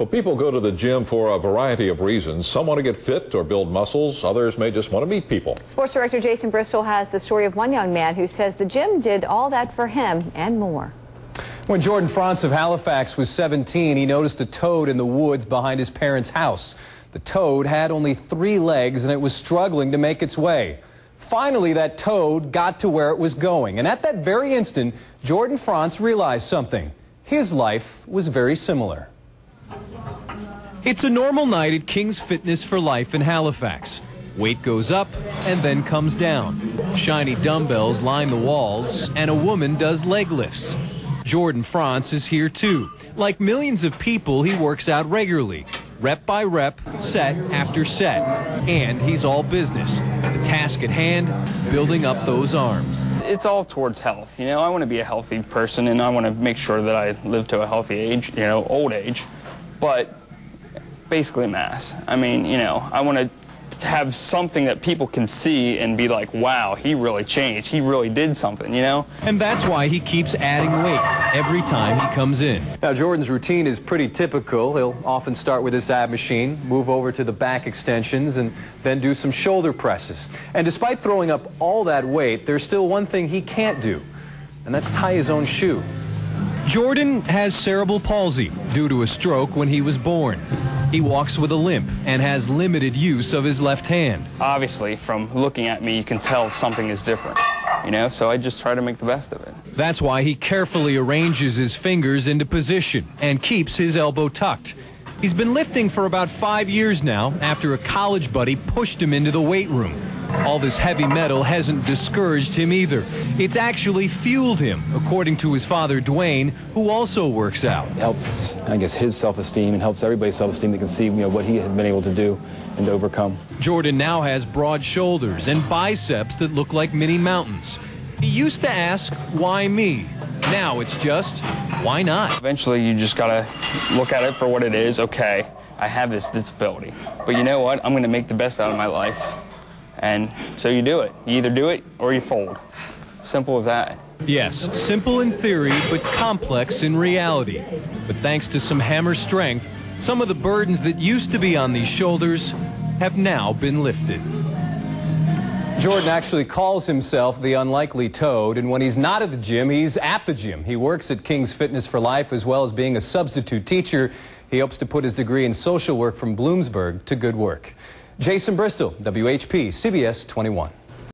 Well, people go to the gym for a variety of reasons. Some want to get fit or build muscles. Others may just want to meet people. Sports director Jason Bristol has the story of one young man who says the gym did all that for him and more. When Jordan Franz of Halifax was 17, he noticed a toad in the woods behind his parents' house. The toad had only three legs and it was struggling to make its way. Finally, that toad got to where it was going. And at that very instant, Jordan Franz realized something. His life was very similar. It's a normal night at King's Fitness for Life in Halifax. Weight goes up and then comes down. Shiny dumbbells line the walls, and a woman does leg lifts. Jordan Franz is here too. Like millions of people, he works out regularly, rep by rep, set after set. And he's all business. The task at hand, building up those arms. It's all towards health. You know, I want to be a healthy person and I want to make sure that I live to a healthy age, you know, old age. But basically mass. I mean, you know, I want to have something that people can see and be like, wow, he really changed. He really did something, you know? And that's why he keeps adding weight every time he comes in. Now, Jordan's routine is pretty typical. He'll often start with his ab machine, move over to the back extensions, and then do some shoulder presses. And despite throwing up all that weight, there's still one thing he can't do, and that's tie his own shoe. Jordan has cerebral palsy due to a stroke when he was born. He walks with a limp and has limited use of his left hand. Obviously, from looking at me, you can tell something is different, you know, so I just try to make the best of it. That's why he carefully arranges his fingers into position and keeps his elbow tucked. He's been lifting for about five years now after a college buddy pushed him into the weight room. All this heavy metal hasn't discouraged him either. It's actually fueled him, according to his father, Dwayne, who also works out. It helps, I guess, his self-esteem and helps everybody's self-esteem that can see, you know, what he has been able to do and to overcome. Jordan now has broad shoulders and biceps that look like mini mountains. He used to ask, why me? Now it's just, why not? Eventually, you just got to look at it for what it is. Okay, I have this disability. But you know what? I'm going to make the best out of my life. And so you do it. You either do it or you fold. Simple as that. Yes, simple in theory, but complex in reality. But thanks to some hammer strength, some of the burdens that used to be on these shoulders have now been lifted. Jordan actually calls himself the unlikely toad, and when he's not at the gym, he's at the gym. He works at King's Fitness for Life as well as being a substitute teacher. He hopes to put his degree in social work from Bloomsburg to good work. Jason Bristol, WHP, CBS 21.